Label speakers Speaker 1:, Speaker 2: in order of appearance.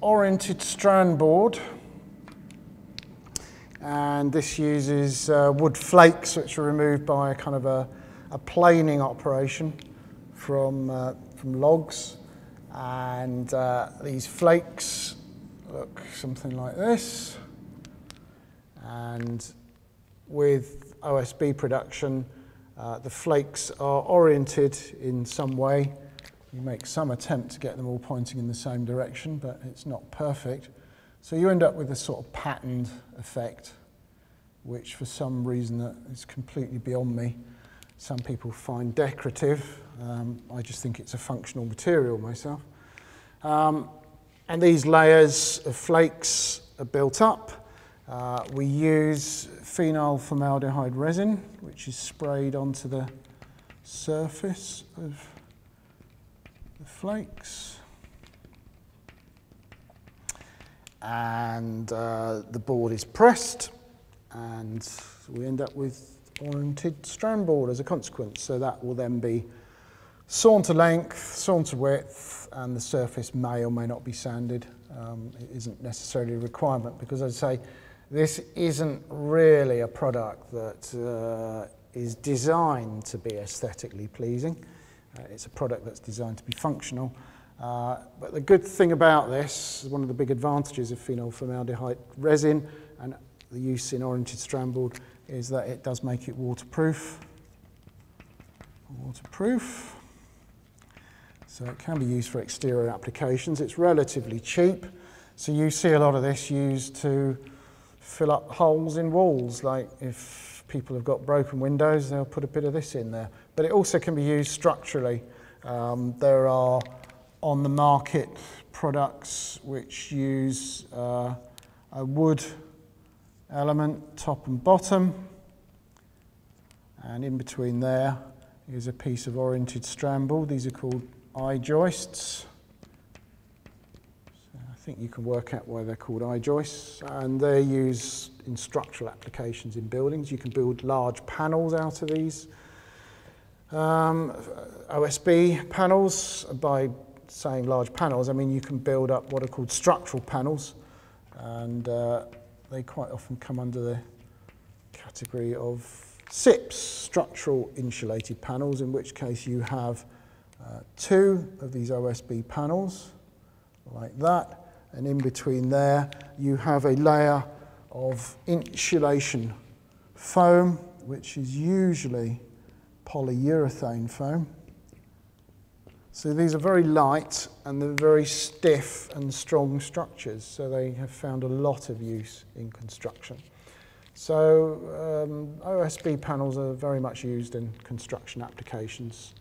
Speaker 1: oriented strand board. And this uses uh, wood flakes, which are removed by a kind of a, a planing operation from, uh, from logs. And uh, these flakes look something like this. And with OSB production, uh, the flakes are oriented in some way. You make some attempt to get them all pointing in the same direction, but it's not perfect. So you end up with a sort of patterned effect, which for some reason that is completely beyond me, some people find decorative. Um, I just think it's a functional material myself. Um, and these layers of flakes are built up. Uh, we use phenol formaldehyde resin, which is sprayed onto the surface of the flakes. And uh, the board is pressed, and we end up with oriented strand board as a consequence. So that will then be sawn to length, sawn to width, and the surface may or may not be sanded. Um, it isn't necessarily a requirement because, as I say, this isn't really a product that uh, is designed to be aesthetically pleasing. Uh, it's a product that's designed to be functional. Uh, but the good thing about this, one of the big advantages of phenol formaldehyde resin and the use in oriented strand board is that it does make it waterproof. Waterproof. So it can be used for exterior applications. It's relatively cheap. So you see a lot of this used to fill up holes in walls. Like if people have got broken windows, they'll put a bit of this in there. But it also can be used structurally. Um, there are on the market products which use uh, a wood element, top and bottom. And in between there is a piece of oriented board. These are called I-joists think you can work out why they're called I-joists, and they're used in structural applications in buildings. You can build large panels out of these. Um, OSB panels, by saying large panels, I mean you can build up what are called structural panels, and uh, they quite often come under the category of SIPs, structural insulated panels, in which case you have uh, two of these OSB panels, like that, and in between there you have a layer of insulation foam, which is usually polyurethane foam. So these are very light and they're very stiff and strong structures, so they have found a lot of use in construction. So um, OSB panels are very much used in construction applications.